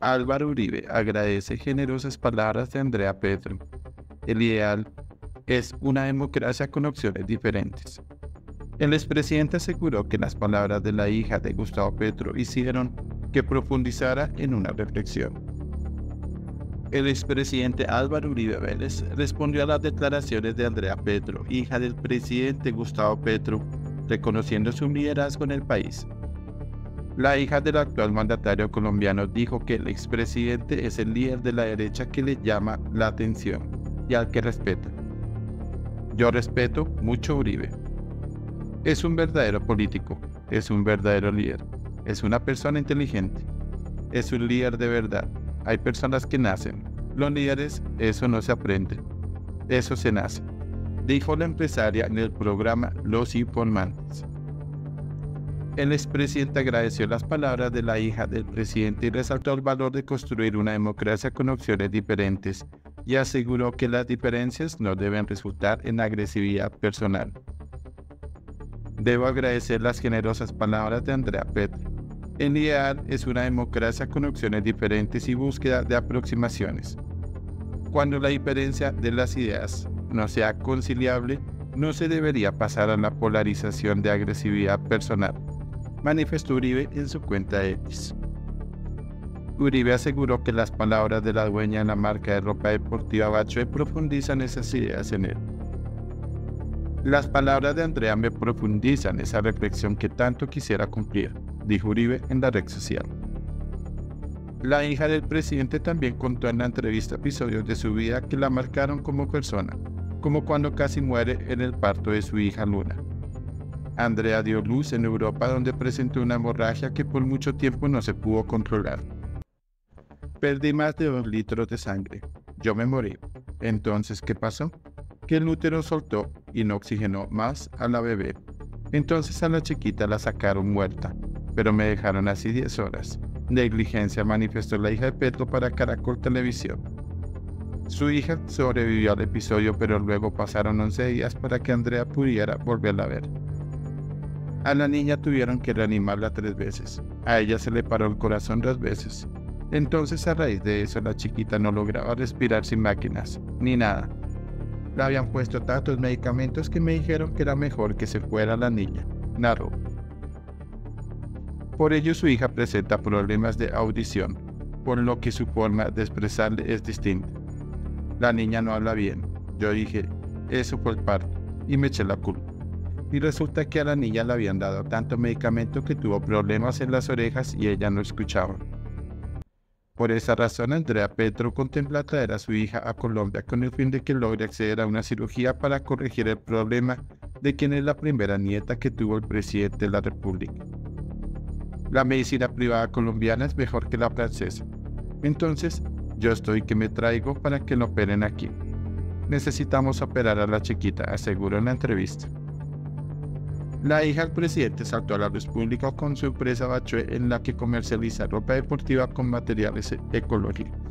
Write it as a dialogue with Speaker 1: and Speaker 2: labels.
Speaker 1: Álvaro Uribe agradece generosas palabras de Andrea Petro. El ideal es una democracia con opciones diferentes. El expresidente aseguró que las palabras de la hija de Gustavo Petro hicieron que profundizara en una reflexión. El expresidente Álvaro Uribe Vélez respondió a las declaraciones de Andrea Petro, hija del presidente Gustavo Petro, reconociendo su liderazgo en el país. La hija del actual mandatario colombiano dijo que el expresidente es el líder de la derecha que le llama la atención y al que respeta. Yo respeto mucho Uribe. Es un verdadero político, es un verdadero líder, es una persona inteligente, es un líder de verdad. Hay personas que nacen. Los líderes, eso no se aprende, eso se nace, dijo la empresaria en el programa Los Informantes. El expresidente agradeció las palabras de la hija del presidente y resaltó el valor de construir una democracia con opciones diferentes y aseguró que las diferencias no deben resultar en agresividad personal. Debo agradecer las generosas palabras de Andrea Petro. El ideal es una democracia con opciones diferentes y búsqueda de aproximaciones. Cuando la diferencia de las ideas no sea conciliable, no se debería pasar a la polarización de agresividad personal, manifestó Uribe en su cuenta X. Uribe aseguró que las palabras de la dueña de la marca de ropa deportiva Bachoe profundizan esas ideas en él. Las palabras de Andrea me profundizan esa reflexión que tanto quisiera cumplir, dijo Uribe en la red social. La hija del presidente también contó en la entrevista episodios de su vida que la marcaron como persona, como cuando casi muere en el parto de su hija Luna. Andrea dio luz en Europa donde presentó una hemorragia que por mucho tiempo no se pudo controlar. Perdí más de dos litros de sangre. Yo me morí. Entonces, ¿qué pasó? Que el útero soltó y no oxigenó más a la bebé. Entonces a la chiquita la sacaron muerta, pero me dejaron así 10 horas. Negligencia manifestó la hija de Petro para Caracol Televisión. Su hija sobrevivió al episodio, pero luego pasaron 11 días para que Andrea pudiera volverla a ver. A la niña tuvieron que reanimarla tres veces. A ella se le paró el corazón dos veces. Entonces a raíz de eso la chiquita no lograba respirar sin máquinas, ni nada. Le habían puesto tantos medicamentos que me dijeron que era mejor que se fuera la niña, narró. Por ello su hija presenta problemas de audición, por lo que su forma de expresarle es distinta. La niña no habla bien. Yo dije, eso fue el parto, y me eché la culpa. Y resulta que a la niña le habían dado tanto medicamento que tuvo problemas en las orejas y ella no escuchaba. Por esa razón, Andrea Petro contempla traer a su hija a Colombia con el fin de que logre acceder a una cirugía para corregir el problema de quien es la primera nieta que tuvo el presidente de la República. La medicina privada colombiana es mejor que la francesa. Entonces, yo estoy que me traigo para que lo operen aquí. Necesitamos operar a la chiquita, aseguró en la entrevista. La hija del presidente saltó a la luz pública con su empresa Bachoe en la que comercializa ropa deportiva con materiales ecológicos.